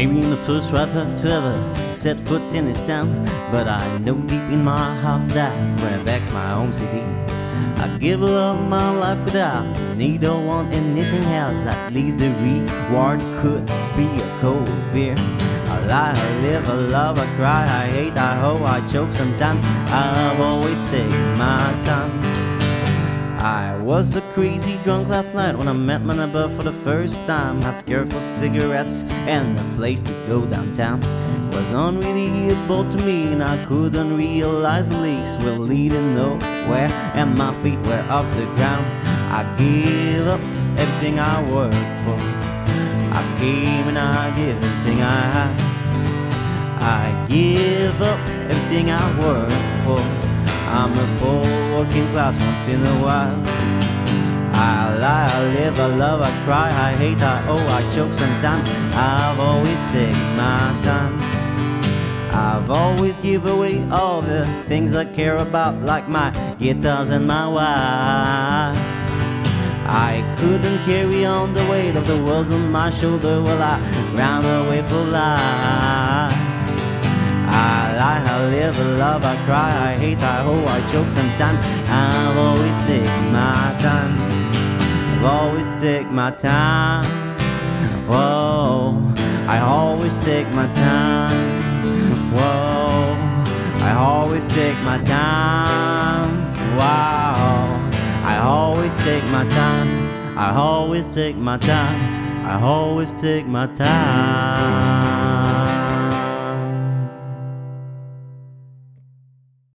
Maybe I'm the first rapper to ever set foot in this town. But I know deep in my heart that when back's my home city. I give up my life without need or want anything else. At least the reward could be a cold beer. I lie, I live, I love, I cry, I hate, I hope, I choke sometimes. I've always taken my time. I was a crazy drunk last night when I met my neighbor for the first time. I scared for cigarettes and a place to go downtown. It was unreadable to me and I couldn't realize the leaks were leading nowhere and my feet were off the ground. I gave up everything I worked for. I came and I give everything I had. I give up everything I work for. Working class once in a while. I lie, I live, I love, I cry, I hate, I owe, I choke sometimes. I've always taken my time. I've always give away all the things I care about, like my guitars and my wife. I couldn't carry on the weight of the world on my shoulder while I ran away for life. I live, I love, I cry, I hate, I hope, I choke sometimes. I've always taken my time. I've always taken my time. Whoa, I always take my time. Whoa, I always take my time. Wow, I always take my time. I always take my time. I always take my time.